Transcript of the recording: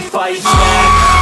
faz back